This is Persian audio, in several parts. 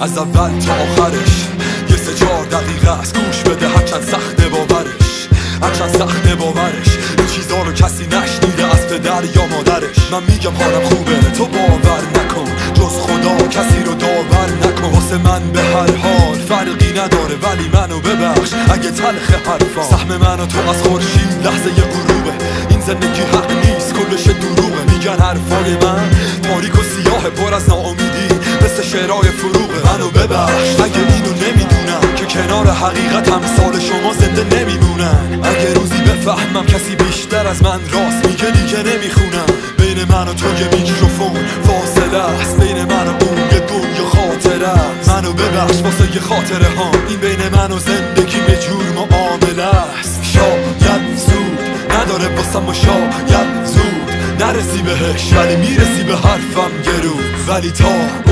از اول تا آخرش. یه سه چهار دقیقه از گوش بده هرچند سخت باورش. هرچند سخت باورش. این چیزا رو کسی نشنیده از پدر یا مادرش. من میگم حالم خوبه تو باور نکن. جز خدا کسی رو داور نکن. واسه من به هر حال فرقی نداره ولی منو ببخش. اگه تلخ حرفا. سهم من و تو از خورشید لحظه غروبه. این زندگی حق نیست کلش دروغه. میگن حرفای من تاریک و سیاه پر از ناامیدی. مثل شعرهای فروغه منو ببخش. اگه اینو نمی‌دونم که کنار حقیقت سال شما زنده نمیمونن. اگه روزی بفهمم کسی بیشتر از من راست میگه دیگه نمی‌خونم. بین من و تو یه میکروفون فاصله است. بین من و اون یه دنیا خاطره منو ببخش واسه یه خاطره ها. این بین من و زندگی به جور معامله است. شاید زود نداره واسم و شاید زود نرسی بهش ولی می‌رسی به حرفم یه روز. ولی تا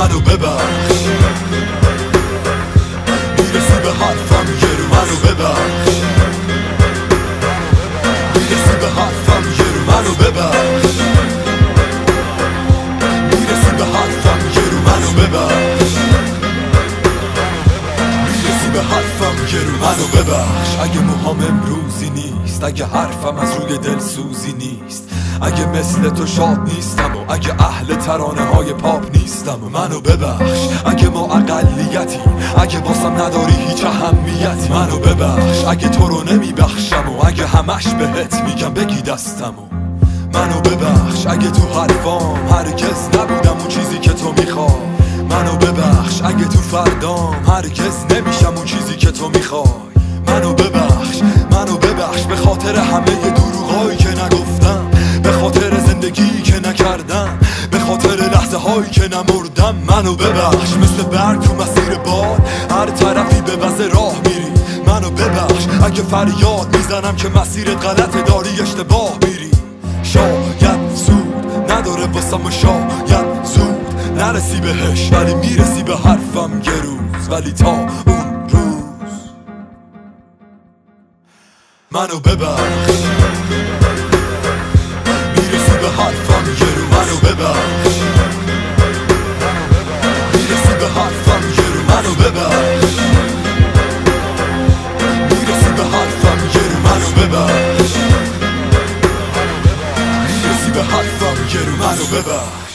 منو ببخش می‌رسی به حرفم یه روز منو ببخش می‌رسی به حرفم یه روز منو ببخش می‌رسی به حرفم یه روز منو ببخش می‌رسی به حرفم یه روز منو ببخش اگه موهام امروزی نیست اگه حرفم از روی دل سوزی نیست اگه مثل تو شاد نیستم و اگه اهل ترانه های پاپ نیستم منو ببخش. اگه ما اقلیتی اگه باسم نداری هیچ اهمیتی منو ببخش. اگه تو رو نمیبخشم و اگه همش بهت میگم بگی دستم و منو ببخش. اگه تو حرفام هرگز نبودم اون چیزی که تو می‌خوای منو ببخش. اگه تو فردام هرگز نمیشم اون چیزی که تو می‌خوای منو ببخش. منو ببخش به خاطر همه منو ببخش مثل برگ تو مسیر باد. هر طرفی به وزه راه میری. منو ببخش اگه فریاد می‌زنم که مسیر غلط داری اشتباه میری. شاید زود نداره واسم و شاید زود نرسی بهش ولی می‌رسی به حرفم یه روز. ولی تا اون روز. منو ببخش. یه روز منو ببخش می‌رسی به حرفم یه روز منو ببخش می‌رسی